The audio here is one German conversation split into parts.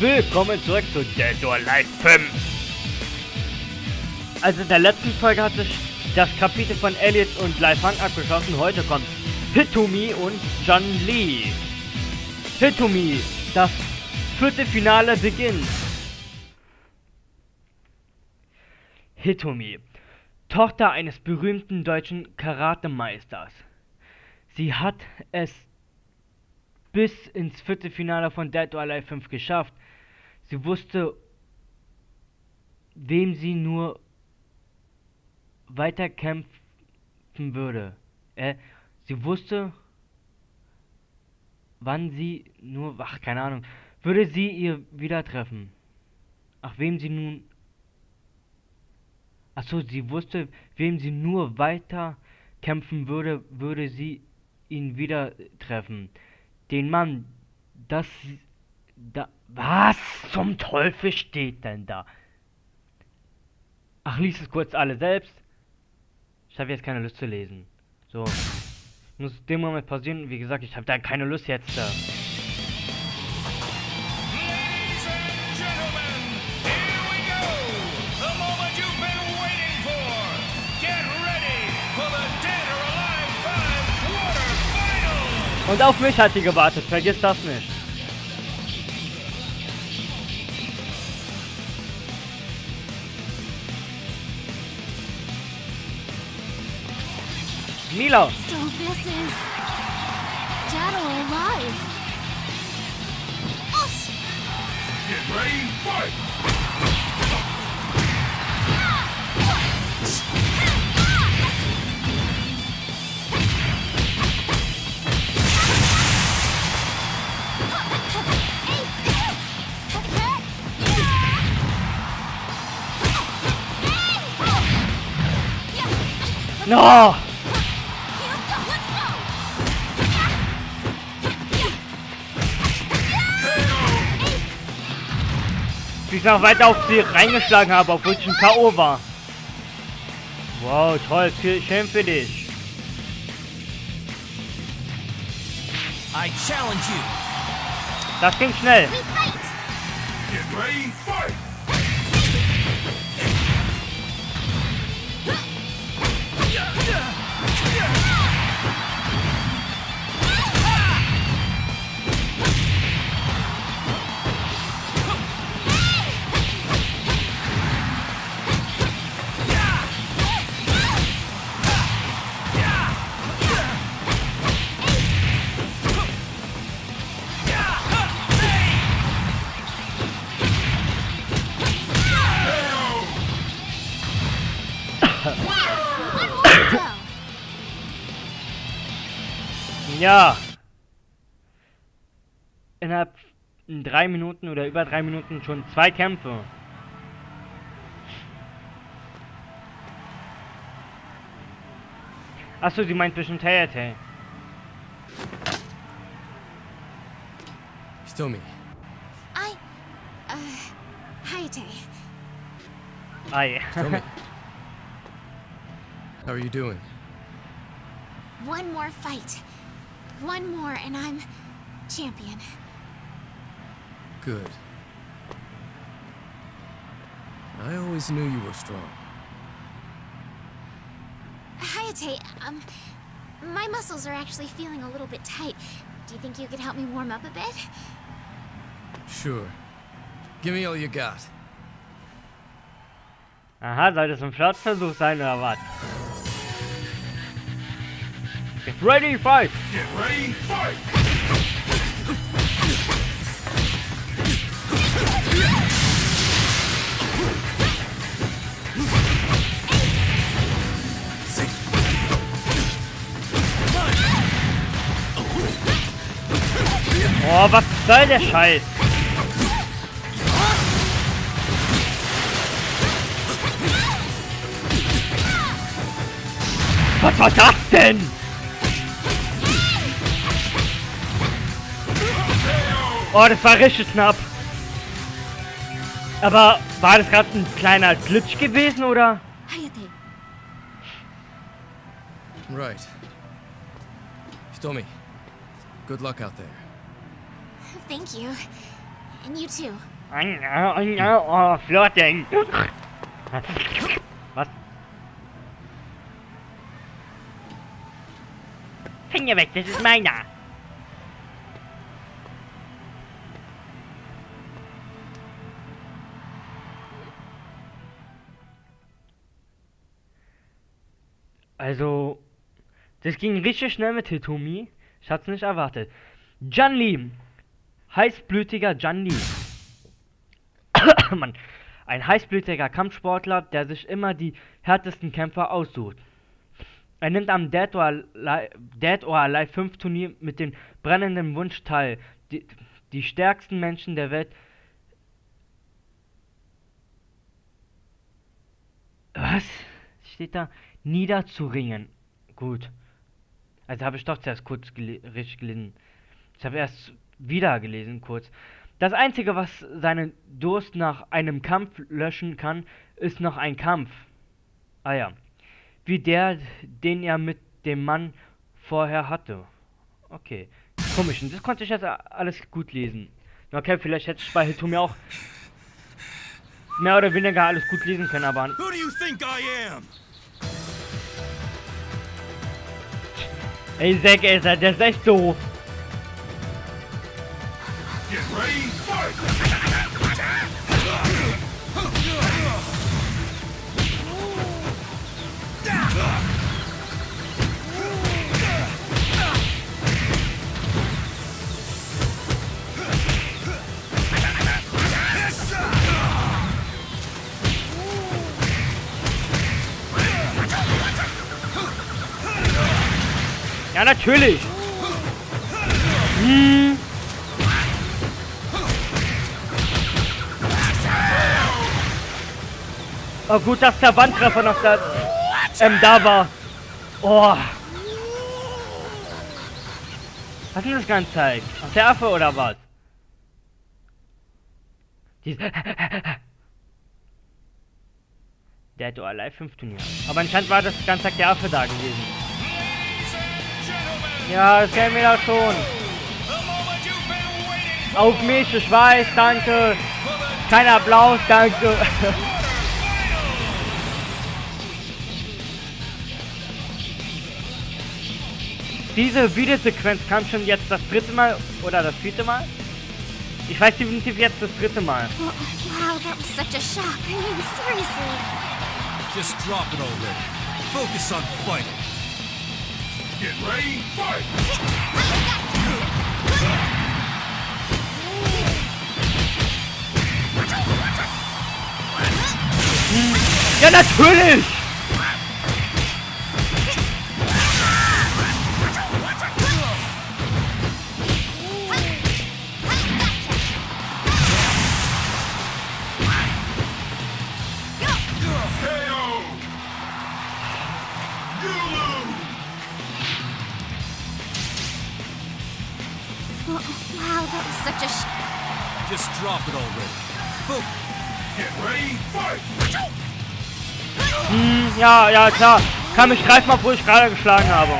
Willkommen zurück zu Dead or Alive 5. Also in der letzten Folge hat sich das Kapitel von Elliot und Live Fang abgeschlossen. Heute kommt Hitomi und John Lee. Hitomi, das vierte Finale beginnt. Hitomi, Tochter eines berühmten deutschen Karatemeisters. Sie hat es bis ins vierte Finale von Dead or Alive 5 geschafft. Sie wusste, wem sie nur weiterkämpfen würde. Äh, sie wusste, wann sie nur, ach, keine Ahnung, würde sie ihr wieder treffen. Ach, wem sie nun, ach so, sie wusste, wem sie nur weiter kämpfen würde, würde sie ihn wieder treffen den Mann, das, da, was zum Teufel steht denn da? Ach, lies es kurz alle selbst. Ich habe jetzt keine Lust zu lesen. So. Muss den Moment pausieren. Wie gesagt, ich habe da keine Lust jetzt. Da. Und auf mich hat sie gewartet, vergiss das nicht. Milo! So this is Dead or Alive. Us! Get ready, fight! No! Wie ich noch weiter auf sie reingeschlagen habe, obwohl ich ein K.O. war. Wow, toll, viel- schön für dich. I challenge you. Das ging schnell. Get ready, fight! One Ja. Innerhalb in drei Minuten oder über drei Minuten schon zwei Kämpfe. Achso, sie meint zwischen Telltale. Hitomi, I. Uh. Hayate. Ei. Hitomi. How are you doing? One more fight. One more, and I'm champion. Good. I always knew you were strong. Hayate, um. My muscles are actually feeling a little bit tight. Do you think you could help me warm up a bit? Sure. Give me all you got. Aha, soll das ein Flirtversuch sein oder was? Ready, fight! Get ready, fight! Oh, was soll der Scheiß? Was war das denn? Oh, das war richtig knapp. Aber war das gerade ein kleiner Glitch gewesen, oder? Hayate, Right. Hitomi, good luck out there. thank you. And you too. Oh, flirting. Was? Finger weg, das ist meiner. Also, das ging richtig schnell mit Hitomi. Ich hatte es nicht erwartet. Jan Lee. Heißblütiger Jan Lee. Mann. Ein heißblütiger Kampfsportler, der sich immer die härtesten Kämpfer aussucht. Er nimmt am Dead or, Alive, Dead or Alive 5 Turnier mit dem brennenden Wunsch teil, die, die stärksten Menschen der Welt. Was? Steht da? Niederzuringen. Gut. Also habe ich doch zuerst kurz gele richtig gelesen. Ich habe erst wieder gelesen, kurz. Das Einzige, was seinen Durst nach einem Kampf löschen kann, ist noch ein Kampf. Ah ja. Wie der, den er mit dem Mann vorher hatte. Okay. Komisch, das konnte ich jetzt alles gut lesen. Okay, vielleicht hätte ich bei Hitomi auch mehr oder weniger alles gut lesen können, aber... Who do you think I am? Ey, Zack, ey, der ist echt doof. Ja, natürlich. Hm. Oh, gut, dass der Wandtreffer noch da, ähm, da war. Oh. Was ist das ganze Zeit? Ach, der Affe oder was? Dies Dead or Alive 5 Turnier. Aber anscheinend war das ganze Tag der Affe da gewesen. Ja, das kennen wir doch schon. Auf mich, ich weiß, danke. Kein Applaus, danke. Diese Videosequenz kam schon jetzt das dritte Mal oder das vierte Mal? Ich weiß definitiv jetzt das dritte Mal. Oh, wow, that was such a shock. I mean, seriously. Just drop it already. Focus on fighting. Get ready, fight! Ja, natürlich! Ja, ja, klar. Kann mich greifen, obwohl ich gerade geschlagen habe.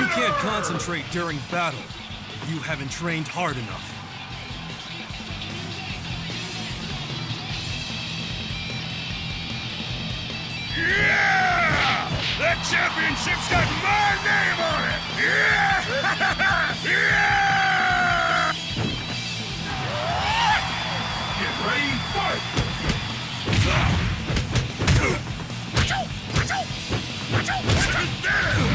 you can't concentrate during battle, you haven't trained hard enough. Yeah! That championship's got my name on it! Yeah! yeah! Get ready, fight! Just there!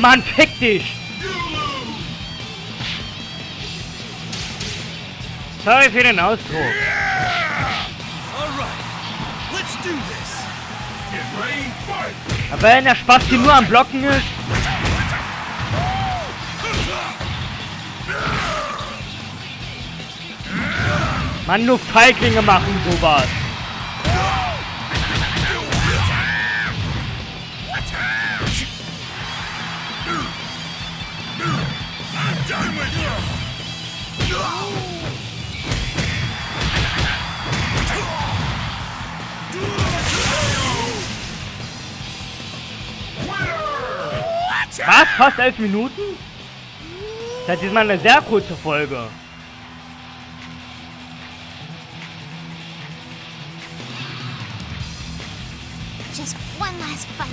Mann, fick dich! Sorry für den Ausdruck. Aber wenn der Spaß hier nur am Blocken ist. Mann, nur Feiglinge machen sowas. Was? Fast elf Minuten? Das ist diesmal eine sehr kurze Folge. Just one last fight.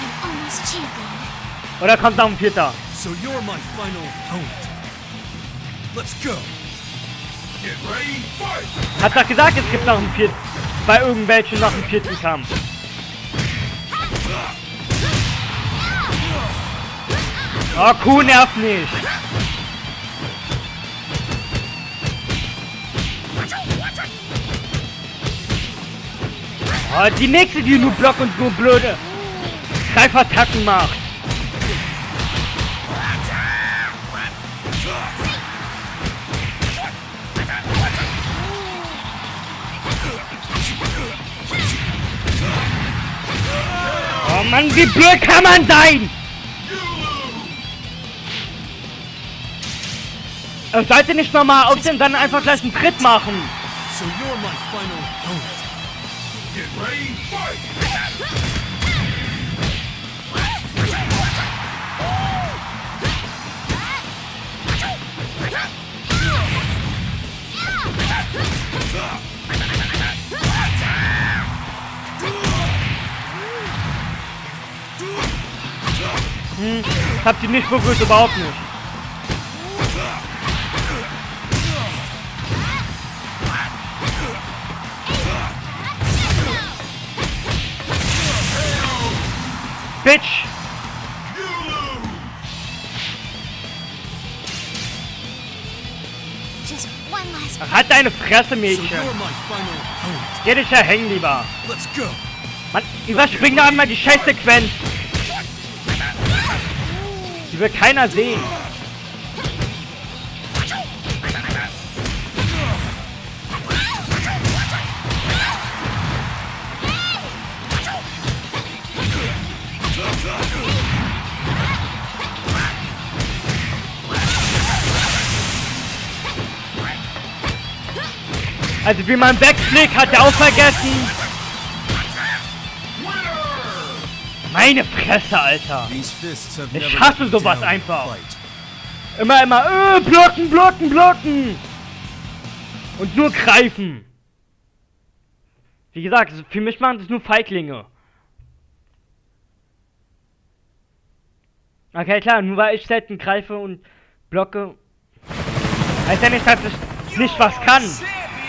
I'm almost champion. Oder kommt noch ein vierter? So you're my final opponent. Let's go. Get ready, fight! Hat doch gesagt, es gibt noch einen vierten. Bei irgendwelchen noch einen vierten Kampf. Oh, Kuh nervt nicht. Oh, die nächste, die nur Block und nur blöde Greifattacken macht. Oh Mann, wie blöd kann man sein? Er sollte nicht nochmal aufstehen, sondern einfach gleich einen Tritt machen. So you're my final opponent. Get ready, fight! Habt ihr nicht berührt, überhaupt nicht. Bitch! Halt deine Fresse, Mädchen. Geh dich ja hängen, lieber. Mann, überspring da einmal die Scheißsequenz. Die will keiner sehen. Also wie man Backflick hat er auch vergessen. Meine Fresse, Alter. Ich hasse sowas einfach. Immer, immer, äh, blocken, blocken, blocken. Und nur greifen. Wie gesagt, für mich machen das nur Feiglinge. Okay, klar, nur weil ich selten greife und blocke, heißt ja nicht, dass ich nicht was kann.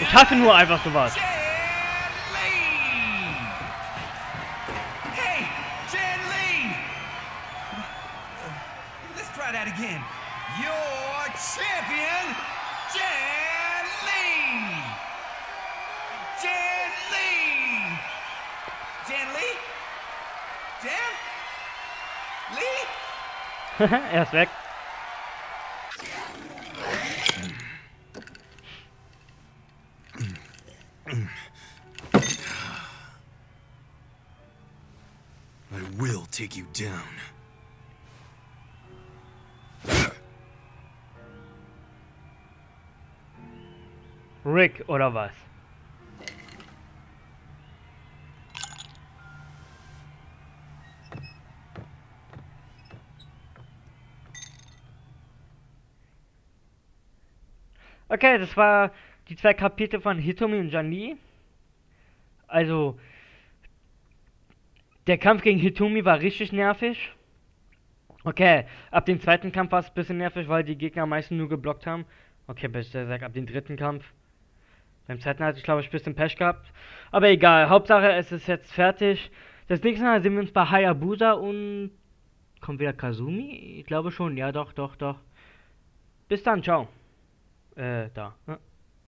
Ich hasse nur einfach sowas. Hey, Jan Lee! Let's try that again. Your champion, Lee! Lee! Lee? Lee? er ist weg. I will take you down. Rick oder was? Okay, das war die zwei Kapitel von Hitomi und Jani. Also, der Kampf gegen Hitomi war richtig nervig. Okay, ab dem zweiten Kampf war es ein bisschen nervig, weil die Gegner meistens nur geblockt haben. Okay, besser gesagt, ab dem dritten Kampf. Beim zweiten hatte ich, glaube ich, ein bisschen Pech gehabt. Aber egal, Hauptsache, es ist jetzt fertig. Das nächste Mal sehen wir uns bei Hayabusa und Kommt wieder Kazumi? Ich glaube schon. Ja, doch, doch, doch. Bis dann, ciao. Äh, da. Ja.